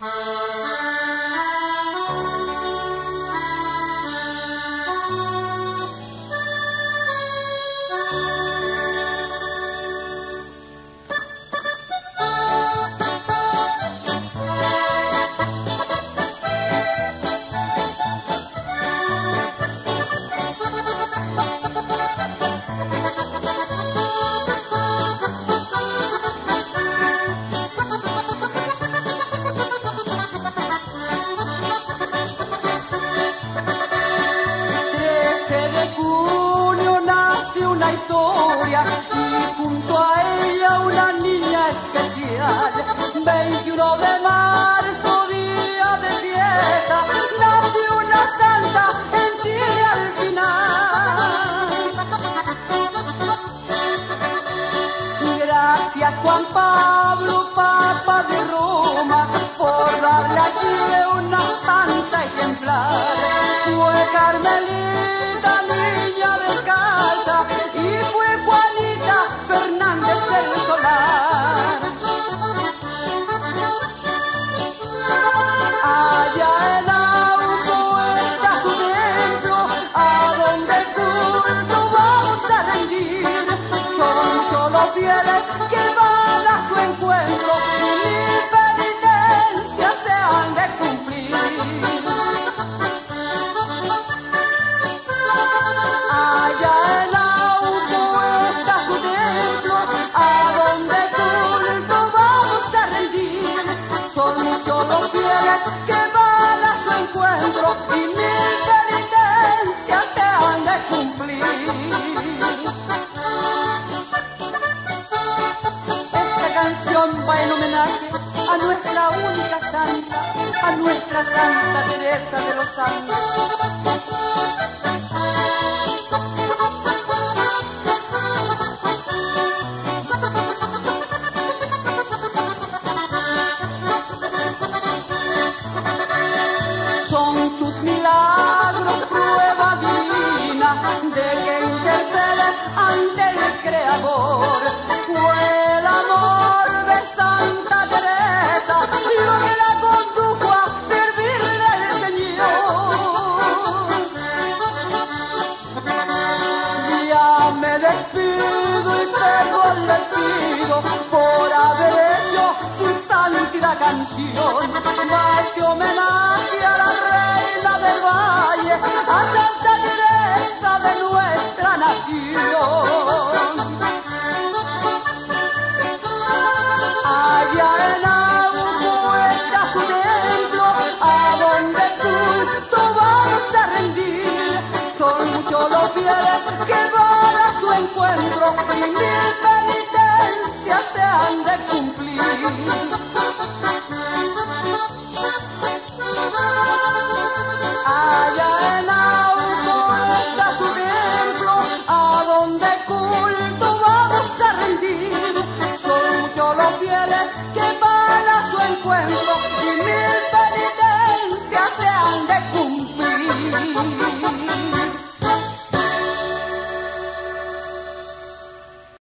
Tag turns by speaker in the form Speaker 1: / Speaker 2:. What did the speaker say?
Speaker 1: Thank. historia y junto a ella una niña especial. 21 de marzo, día de fiesta, nace una santa en Chile al final. Gracias Juan Pablo, Papa de Roma, por darle aquí una que van a su encuentro y mi penitencia se han de cumplir. Esta canción va en homenaje a nuestra única santa, a nuestra santa derecha de los años. fue el amor de Santa Teresa lo que la condujo a servirle al Señor. Ya me despido y perdón le pido por haber hecho su santidad canción, más que homenaje a la reina del valle, a Santa Teresa de nuestra nación. solo quieren que para su encuentro mi penitencia se han de cumplir.